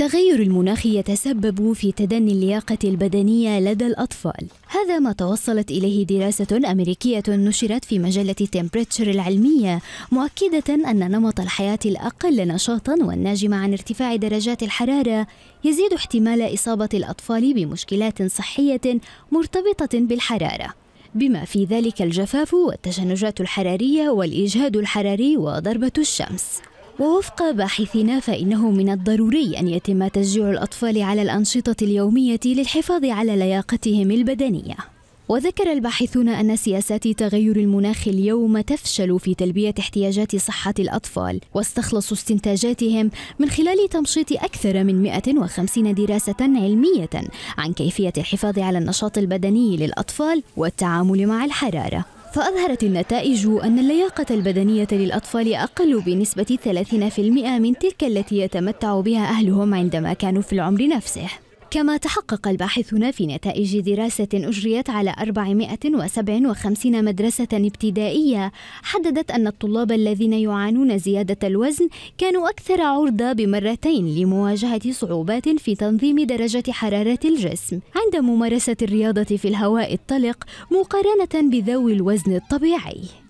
التغير المناخي يتسبب في تدني اللياقة البدنية لدى الأطفال. هذا ما توصلت إليه دراسة أمريكية نشرت في مجلة تمبريتشر العلمية مؤكدة أن نمط الحياة الأقل نشاطا والناجم عن ارتفاع درجات الحرارة يزيد احتمال إصابة الأطفال بمشكلات صحية مرتبطة بالحرارة. بما في ذلك الجفاف والتشنجات الحرارية والإجهاد الحراري وضربة الشمس. ووفق باحثين فإنه من الضروري أن يتم تشجيع الأطفال على الأنشطة اليومية للحفاظ على لياقتهم البدنية. وذكر الباحثون أن سياسات تغير المناخ اليوم تفشل في تلبية احتياجات صحة الأطفال واستخلصوا استنتاجاتهم من خلال تمشيط أكثر من 150 دراسة علمية عن كيفية الحفاظ على النشاط البدني للأطفال والتعامل مع الحرارة. فأظهرت النتائج أن اللياقة البدنية للأطفال أقل بنسبة 30% من تلك التي يتمتع بها أهلهم عندما كانوا في العمر نفسه. كما تحقق الباحثون في نتائج دراسة أجريت على 457 مدرسة ابتدائية حددت أن الطلاب الذين يعانون زيادة الوزن كانوا أكثر عرضة بمرتين لمواجهة صعوبات في تنظيم درجة حرارة الجسم. عند ممارسة الرياضة في الهواء الطلق مقارنة بذوي الوزن الطبيعي.